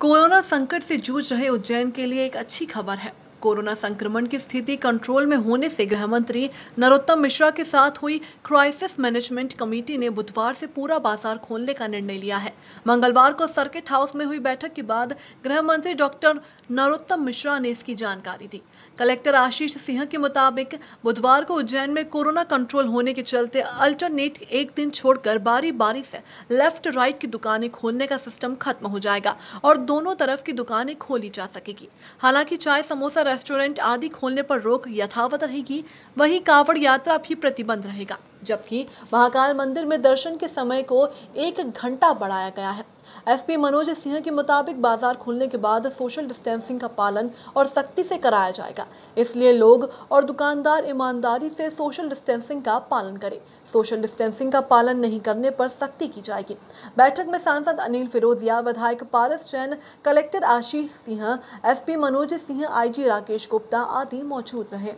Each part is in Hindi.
कोरोना संकट से जूझ रहे उज्जैन के लिए एक अच्छी खबर है। कोरोना संक्रमण की स्थिति कंट्रोल में होने से गृह मंत्री नरोत्तम मिश्रा के साथ हुई क्राइसिस मैनेजमेंट कमेटी ने बुधवार से पूरा बाज़ार खोलने का निर्णय लिया है। मंगलवार को सर्किट हाउस में हुई बैठक के बाद गृह मंत्री डॉक्टर नरोत्तम मिश्रा ने इसकी जानकारी दी। कलेक्टर आशीष सिंह के मुताबिक बुधवार को उज्जैन में कोरोना कंट्रोल होने के चलते अल्टरनेट एक दिन छोड़कर बारी बारी से लेफ़्ट राइट की दुकानें खोलने का सिस्टम खत्म हो जाएगा और दोनों तरफ़ की दुकानें खोली जा सकेगी। हालाँकि चाय समोसा रेस्टोरेंट आदि खोलने पर रोक यथावत रहेगी, वहीं कावड़ यात्रा भी प्रतिबंध रहेगा। जबकि महाकाल मंदिर में दर्शन के समय को एक घंटा बढ़ाया गया है। एसपी मनोज सिंह के मुताबिक बाज़ार खुलने के बाद सोशल डिस्टेंसिंग का पालन और सख्ती से कराया जाएगा। इसलिए लोग और दुकानदार ईमानदारी से सोशल डिस्टेंसिंग का पालन करें। सोशल डिस्टेंसिंग का पालन नहीं करने पर सख्ती की जाएगी। बैठक में सांसद अनिल फिरोजिया, विधायक Paras Jain, collector Ashish Singh, SP Manoj Singh, IG Rakesh Gupta आदि मौजूद रहे।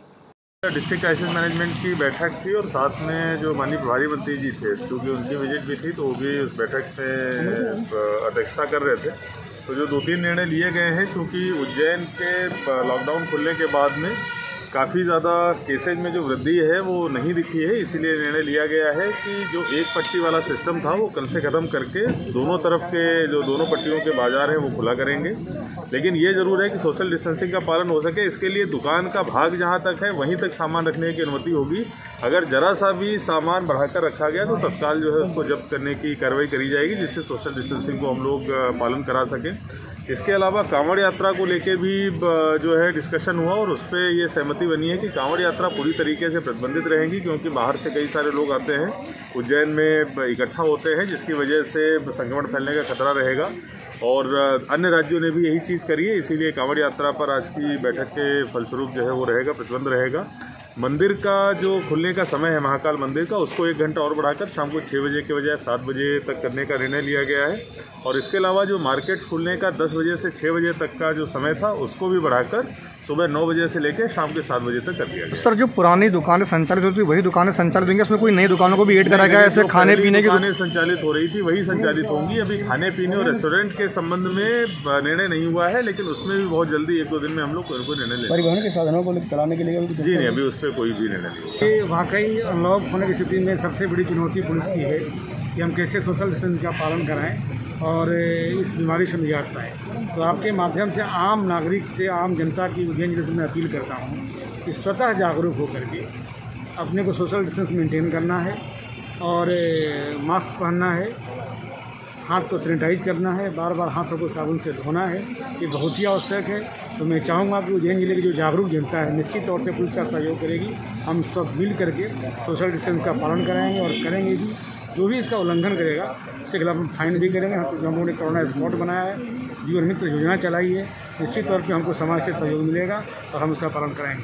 डिस्ट्रिक्ट क्राइसिस मैनेजमेंट की बैठक थी और साथ में जो माननीय प्रभारी मंत्री जी थे, क्योंकि उनकी विज़िट भी थी तो वो भी उस बैठक में अध्यक्षता कर रहे थे। तो जो दो तीन निर्णय लिए गए हैं, क्योंकि उज्जैन के लॉकडाउन खुलने के बाद में काफ़ी ज़्यादा केसेज में जो वृद्धि है, वो नहीं दिखी है। इसीलिए निर्णय लिया गया है कि जो एक पट्टी वाला सिस्टम था, वो कल से ख़त्म करके दोनों तरफ़ के, जो दोनों पट्टियों के बाज़ार हैं, वो खुला करेंगे। लेकिन ये ज़रूर है कि सोशल डिस्टेंसिंग का पालन हो सके। इसके लिए दुकान का भाग जहाँ तक है, वहीं तक सामान रखने की अनुमति होगी। अगर ज़रा सा भी सामान बढ़ाकर रखा गया तो तत्काल जो है उसको जब्त करने की कार्रवाई करी जाएगी, जिससे सोशल डिस्टेंसिंग को हम लोग पालन करा सकें। इसके अलावा कांवड़ यात्रा को लेके भी जो है डिस्कशन हुआ और उस पर ये सहमति बनी है कि कांवड़ यात्रा पूरी तरीके से प्रतिबंधित रहेगी क्योंकि बाहर से कई सारे लोग आते हैं। उज्जैन में इकट्ठा होते हैं, जिसकी वजह से संक्रमण फैलने का खतरा रहेगा। और अन्य राज्यों ने भी यही चीज़ करी है, इसीलिए कांवड़ यात्रा पर आज की बैठक के फलस्वरूप जो है वो रहेगा, प्रतिबंध रहेगा। मंदिर का जो खुलने का समय है, महाकाल मंदिर का, उसको एक घंटा और बढ़ाकर शाम को छः बजे के बजाय सात बजे तक करने का निर्णय लिया गया है। और इसके अलावा जो मार्केट्स खुलने का दस बजे से छः बजे तक का जो समय था, उसको भी बढ़ाकर सुबह नौ बजे से लेकर शाम के सात बजे तक कर दिया गया। सर जो पुरानी दुकानें संचालित होती वही दुकानें संचालित होंगी उसमें कोई नई दुकानों को भी एड करा गया है खाने पीने की दुकानें संचालित हो रही थी वही संचालित होंगी। अभी खाने पीने और रेस्टोरेंट के संबंध में निर्णय नहीं हुआ है लेकिन उसमें भी बहुत जल्दी एक दो दिन में हम लोग कोई निर्णय लेंगे परिवहन के साधनों को चलाने के लिए जी नहीं अभी उस पर कोई भी निर्णय नहीं वाकई अनलॉक होने की स्थिति में सबसे बड़ी चुनौती पुलिस की है कि हम कैसे सोशल डिस्टेंस का पालन कराएँ। और इस बीमारी से निजात पाए। तो आपके माध्यम से आम नागरिक से, आम जनता की उज्जैन ज़िले से मैं अपील करता हूँ कि स्वतः जागरूक होकर के अपने को सोशल डिस्टेंस मेंटेन करना है और मास्क पहनना है, हाथ को सैनिटाइज करना है बार बार हाथों को साबुन से धोना है। ये बहुत ही आवश्यक है। तो मैं चाहूँगा कि उज्जैन ज़िले की जो जागरूक जनता है, निश्चित तौर से पुलिस का सहयोग करेगी। हम सब मिल करके सोशल डिस्टेंस का पालन कराएँगे और करेंगे भी। जो भी इसका उल्लंघन करेगा उसके खिलाफ हम फाइन भी करेंगे। हम लोगों ने कोरोना स्पॉट बनाया है, जीवन मित्र योजना चलाई है, निश्चित तौर पर हमको समाज से सहयोग मिलेगा और हम उसका पालन कराएँगे।